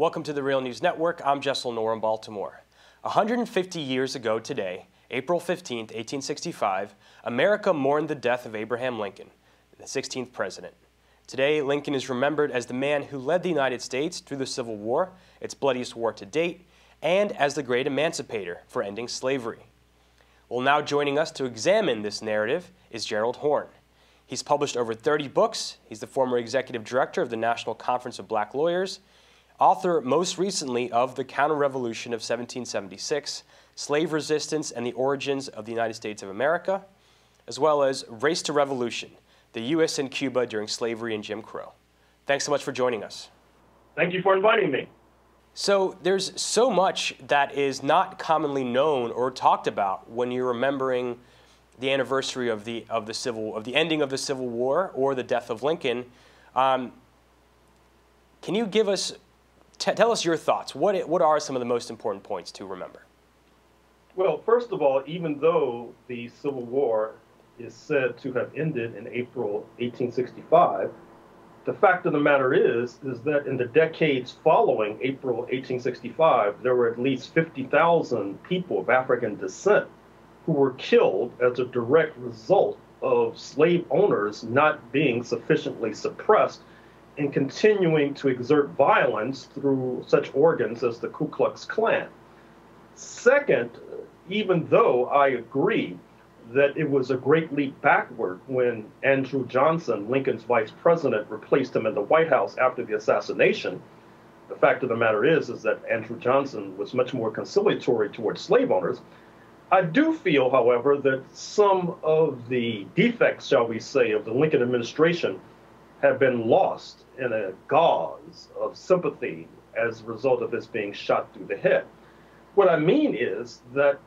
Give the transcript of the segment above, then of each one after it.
Welcome to the Real News Network. I'm Jaisal Noor in Baltimore. 150 years ago today, April 15, 1865, America mourned the death of Abraham Lincoln, the 16th president. Today, Lincoln is remembered as the man who led the United States through the Civil War, its bloodiest war to date, and as the great emancipator for ending slavery. Well, now joining us to examine this narrative is Gerald Horne. He's published over 30 books. He's the former executive director of the National Conference of Black Lawyers author most recently of The Counter-Revolution of 1776, Slave Resistance and the Origins of the United States of America, as well as Race to Revolution, the U.S. and Cuba during slavery and Jim Crow. Thanks so much for joining us. Thank you for inviting me. So there's so much that is not commonly known or talked about when you're remembering the anniversary of the of the civil of the ending of the Civil War or the death of Lincoln. Um, can you give us tell us your thoughts. What, what are some of the most important points to remember? Well, first of all, even though the Civil War is said to have ended in April 1865, the fact of the matter is, is that in the decades following April 1865, there were at least 50,000 people of African descent who were killed as a direct result of slave owners not being sufficiently suppressed and continuing to exert violence through such organs as the Ku Klux Klan. Second, even though I agree that it was a great leap backward when Andrew Johnson, Lincoln's vice president, replaced him in the White House after the assassination, the fact of the matter is, is that Andrew Johnson was much more conciliatory towards slave owners. I do feel, however, that some of the defects, shall we say, of the Lincoln administration have been lost in a gauze of sympathy as a result of this being shot through the head. What I mean is that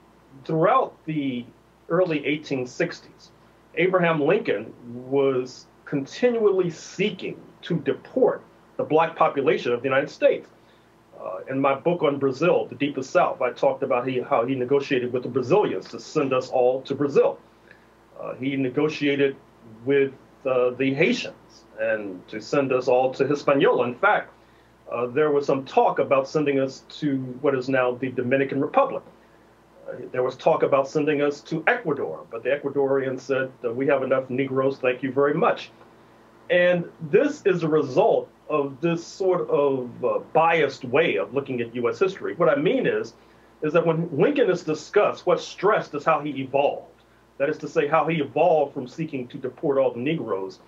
throughout the early 1860s, Abraham Lincoln was continually seeking to deport the black population of the United States. Uh, in my book on Brazil, The Deepest South, I talked about he, how he negotiated with the Brazilians to send us all to Brazil. Uh, he negotiated with uh, the Haitians and to send us all to Hispaniola. In fact, uh, there was some talk about sending us to what is now the Dominican Republic. Uh, there was talk about sending us to Ecuador, but the Ecuadorians said, We have enough Negroes, thank you very much. And this is a result of this sort of uh, biased way of looking at U.S. history. What I mean is, is that when Lincoln is discussed, what's stressed is how he evolved. That is to say, how he evolved from seeking to deport all the Negroes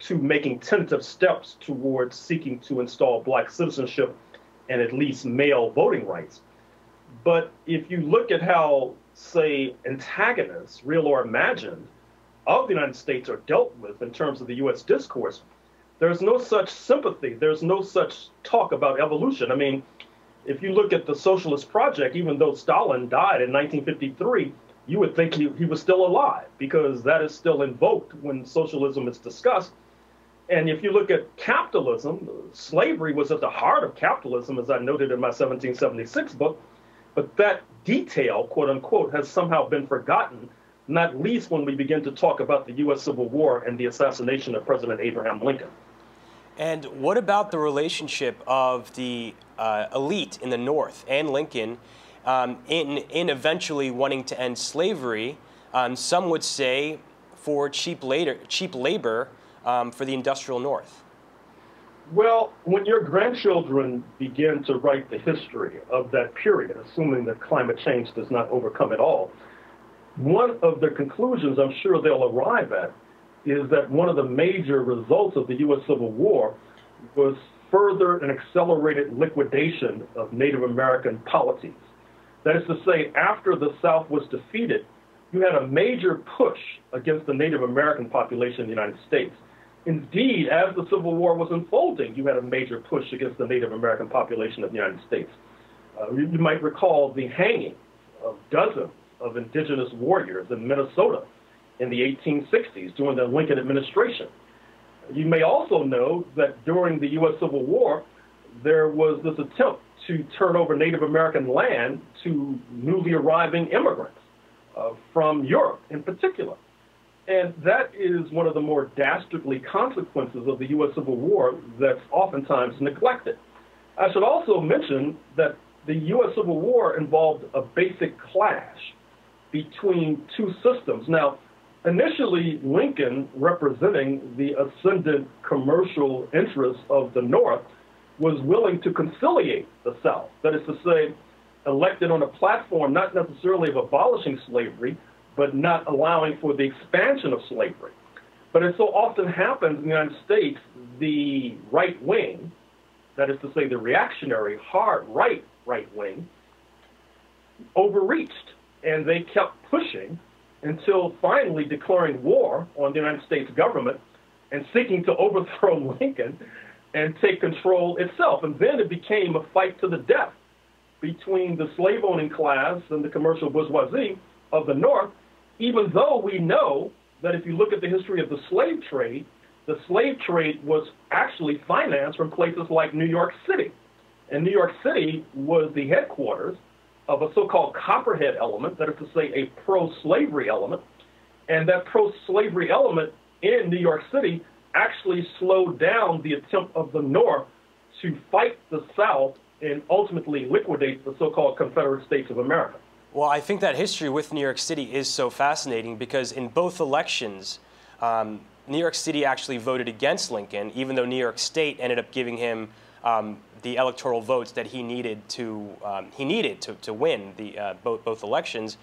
to making tentative steps towards seeking to install black citizenship and at least male voting rights. But if you look at how, say, antagonists, real or imagined, of the United States are dealt with in terms of the US discourse, there's no such sympathy. There's no such talk about evolution. I mean, if you look at the Socialist Project, even though Stalin died in 1953, you would think he, he was still alive because that is still invoked when socialism is discussed. And if you look at capitalism, slavery was at the heart of capitalism, as I noted in my 1776 book. But that detail, quote unquote, has somehow been forgotten, not least when we begin to talk about the U.S. Civil War and the assassination of President Abraham Lincoln. And what about the relationship of the uh, elite in the North and Lincoln um, in, in eventually wanting to end slavery? Um, some would say for cheap, later, cheap labor um, for the industrial North? Well, when your grandchildren begin to write the history of that period, assuming that climate change does not overcome it all, one of the conclusions I'm sure they'll arrive at is that one of the major results of the U.S. Civil War was further and accelerated liquidation of Native American polities. That is to say, after the South was defeated, you had a major push against the Native American population in the United States. Indeed, as the Civil War was unfolding, you had a major push against the Native American population of the United States. Uh, you, you might recall the hanging of dozens of indigenous warriors in Minnesota in the 1860s during the Lincoln administration. You may also know that during the U.S. Civil War, there was this attempt to turn over Native American land to newly arriving immigrants uh, from Europe in particular. And that is one of the more dastardly consequences of the U.S. Civil War that's oftentimes neglected. I should also mention that the U.S. Civil War involved a basic clash between two systems. Now, initially, Lincoln, representing the ascendant commercial interests of the North, was willing to conciliate the South. That is to say, elected on a platform not necessarily of abolishing slavery, but not allowing for the expansion of slavery. But it so often happens in the United States, the right wing, that is to say, the reactionary, hard right right wing, overreached. And they kept pushing until finally declaring war on the United States government and seeking to overthrow Lincoln and take control itself. And then it became a fight to the death between the slave owning class and the commercial bourgeoisie of the North, even though we know that if you look at the history of the slave trade, the slave trade was actually financed from places like New York City. And New York City was the headquarters of a so called copperhead element, that is to say, a pro slavery element. And that pro slavery element in New York City actually slowed down the attempt of the North to fight the South and ultimately liquidate the so called Confederate States of America. Well, I think that history with New York City is so fascinating because in both elections, um, New York City actually voted against Lincoln, even though New York State ended up giving him um, the electoral votes that he needed to um, he needed to, to win the uh, both both elections.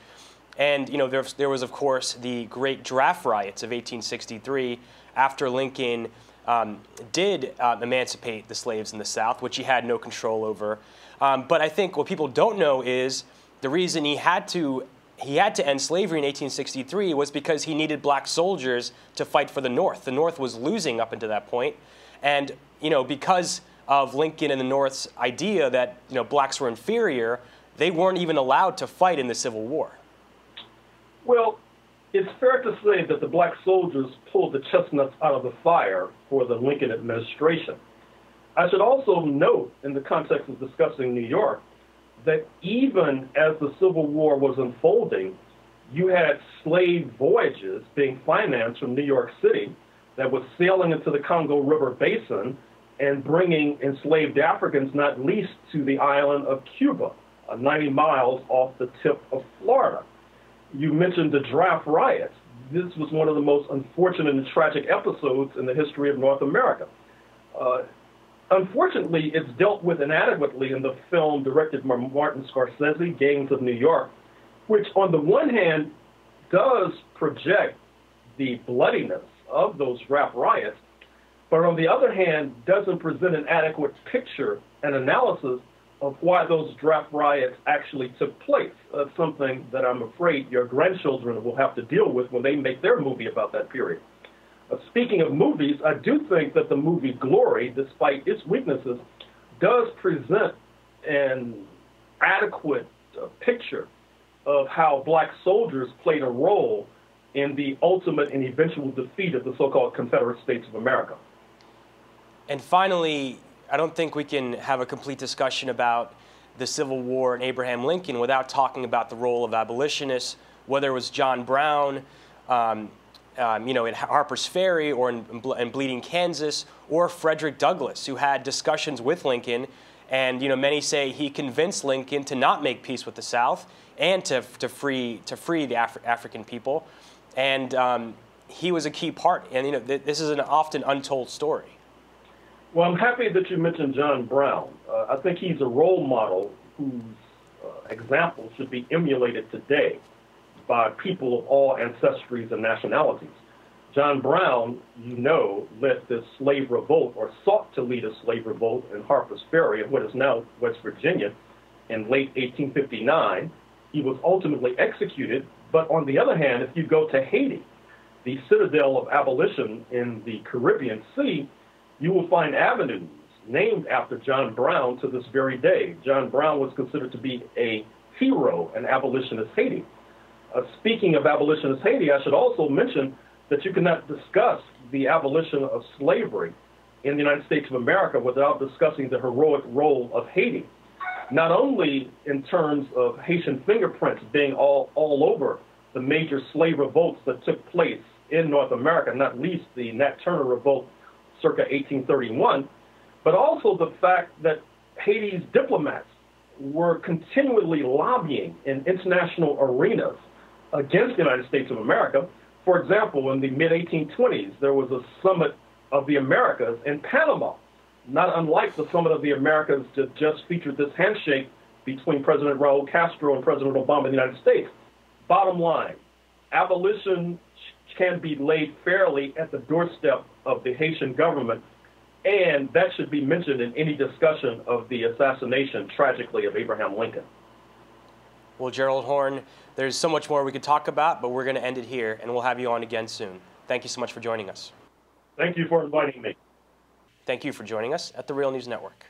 And you know there, there was of course the great draft riots of 1863 after Lincoln um, did uh, emancipate the slaves in the South, which he had no control over. Um, but I think what people don't know is the reason he had to he had to end slavery in 1863 was because he needed black soldiers to fight for the North. The North was losing up until that point, and you know because of Lincoln and the North's idea that you know blacks were inferior, they weren't even allowed to fight in the Civil War. Well, it's fair to say that the black soldiers pulled the chestnuts out of the fire for the Lincoln administration. I should also note, in the context of discussing New York, that even as the Civil War was unfolding, you had slave voyages being financed from New York City that was sailing into the Congo River Basin and bringing enslaved Africans, not least to the island of Cuba, uh, 90 miles off the tip of Florida. You mentioned the draft riots. This was one of the most unfortunate and tragic episodes in the history of North America. Uh, unfortunately, it's dealt with inadequately in the film directed by Martin Scorsese, Gangs of New York, which, on the one hand, does project the bloodiness of those draft riots, but on the other hand, doesn't present an adequate picture and analysis of why those draft riots actually took place. That's something that I'm afraid your grandchildren will have to deal with when they make their movie about that period. Uh, speaking of movies, I do think that the movie Glory, despite its weaknesses, does present an adequate uh, picture of how black soldiers played a role in the ultimate and eventual defeat of the so called Confederate States of America. And finally, I don't think we can have a complete discussion about the Civil War and Abraham Lincoln without talking about the role of abolitionists, whether it was John Brown, um, um, you know, in Harper's Ferry or in, in, Bleeding Kansas, or Frederick Douglass, who had discussions with Lincoln. And you know, many say he convinced Lincoln to not make peace with the South and to, to free to free the Afri African people. And um, he was a key part. And you know, th this is an often untold story. Well, I'm happy that you mentioned John Brown. Uh, I think he's a role model whose uh, example should be emulated today by people of all ancestries and nationalities. John Brown, you know, led this slave revolt or sought to lead a slave revolt in Harper's Ferry in what is now West Virginia in late 1859. He was ultimately executed. But on the other hand, if you go to Haiti, the citadel of abolition in the Caribbean Sea, you will find avenues named after John Brown to this very day. John Brown was considered to be a hero in abolitionist Haiti. Uh, speaking of abolitionist Haiti, I should also mention that you cannot discuss the abolition of slavery in the United States of America without discussing the heroic role of Haiti, not only in terms of Haitian fingerprints being all, all over the major slave revolts that took place in North America, not least the Nat Turner revolt circa 1831, but also the fact that Haiti's diplomats were continually lobbying in international arenas against the United States of America. For example, in the mid 1820s, there was a summit of the Americas in Panama, not unlike the summit of the Americas that just featured this handshake between President Raul Castro and President Obama in the United States. Bottom line, abolition can be laid fairly at the doorstep of the Haitian government, and that should be mentioned in any discussion of the assassination, tragically, of Abraham Lincoln. Well, Gerald Horne, there's so much more we could talk about, but we're going to end it here, and we'll have you on again soon. Thank you so much for joining us. Thank you for inviting me. Thank you for joining us at the Real News Network.